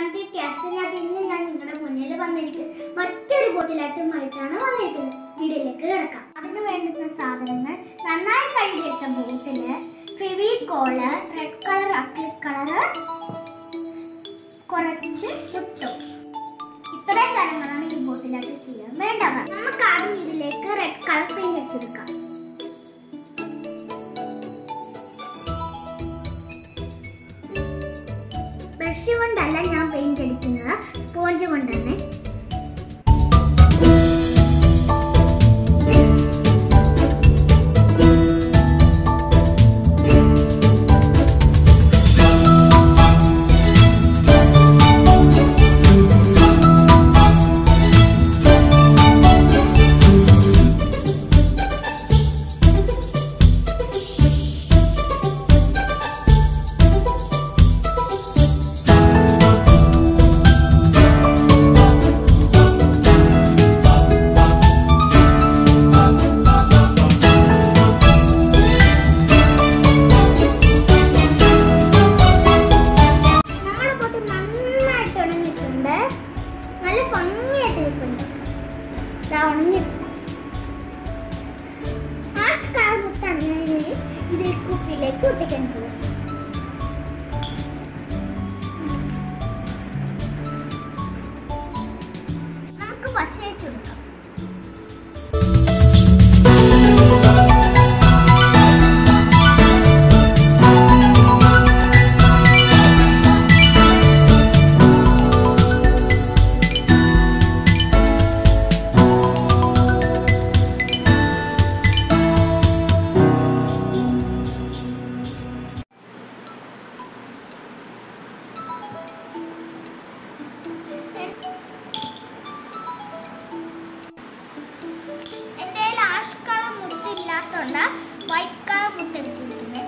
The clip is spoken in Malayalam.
മലയാളത്തിൽ ക്യാസിനായിട്ട് ഇന്ന് ഞാൻ നിങ്ങളുടെ മുന്നിൽ വന്നിരിക്കുന്നത് മറ്റൊരു ബോട്ടിലായിട്ടുമായിട്ടാണ് വന്നിരിക്കുന്നത്. വീഡിയോയിലേക്ക് കിടക്കാം. അതിന് വേണ്ടുന്ന സാധനങ്ങൾ നന്നായി കഴുകിയെടുത്ത bottle Fevicol red colour acrylic colour കുറച്ച് ചുട്ടും ഇത്രയും സാധനങ്ങളാണ് ഈ ബോട്ടിലായിട്ട് ചെയ്യാൻ വേണ്ടത്. നമുക്ക് ആദ്യം ഇതിലേക്ക് റെഡ് കളർ പെയിന്റ് അടിച്ചെടുക്കാം. ബ്രഷ് കൊണ്ടല്ല ഞാൻ സ്പോഞ്ച് കൊണ്ടാണ് ഉണങ്ങി. ആ സ്കാർഫ് ഇട്ട് അങ്ങനെ ഇതിൽ കുപ്പിയിലേക്ക് ഒട്ടിക്കാൻ പോകും നമുക്ക് ബസ് சொன்னால் ஒயிட் கலர் முத்து எடுத்துருக்குங்க